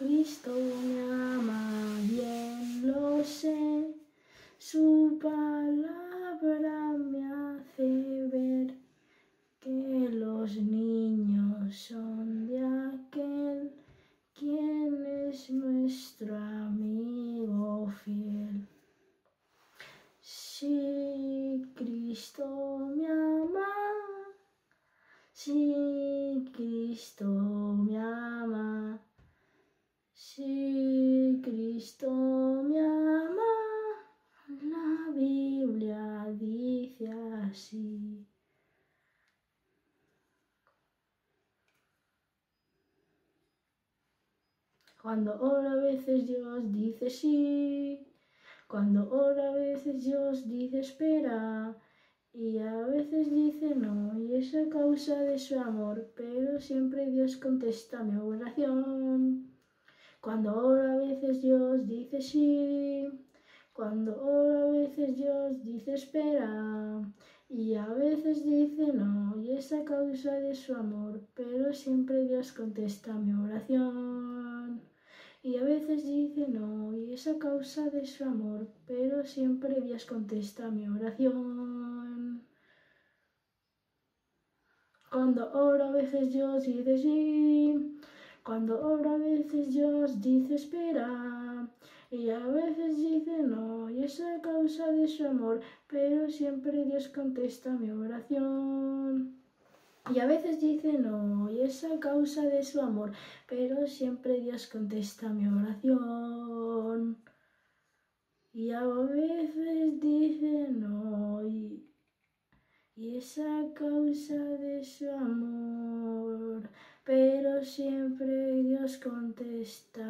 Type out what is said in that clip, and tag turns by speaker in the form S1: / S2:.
S1: Cristo me ama, bien lo sé, su palabra me hace ver que los niños son de aquel quien es nuestro amigo fiel. Si Cristo me ama, si Cristo me ama, si Cristo me ama, la Biblia dice así. Cuando ora a veces Dios dice sí, cuando ora a veces Dios dice espera, y a veces dice no, y es a causa de su amor, pero siempre Dios contesta mi oración. Cuando ora a veces Dios dice sí, cuando ora a veces Dios dice espera, y a veces dice no, y es a causa de su amor, pero siempre Dios contesta mi oración y a veces dice no, y es a causa de su amor, pero siempre Dios contesta mi oración. Cuando oro a veces Dios dice sí, cuando oro a veces Dios dice espera, y a veces dice no, y es a causa de su amor, pero siempre Dios contesta mi oración. Y a veces dice no, y es a causa de su amor, pero siempre Dios contesta mi oración. Y a veces dice no, y, y es a causa de su amor, siempre Dios contesta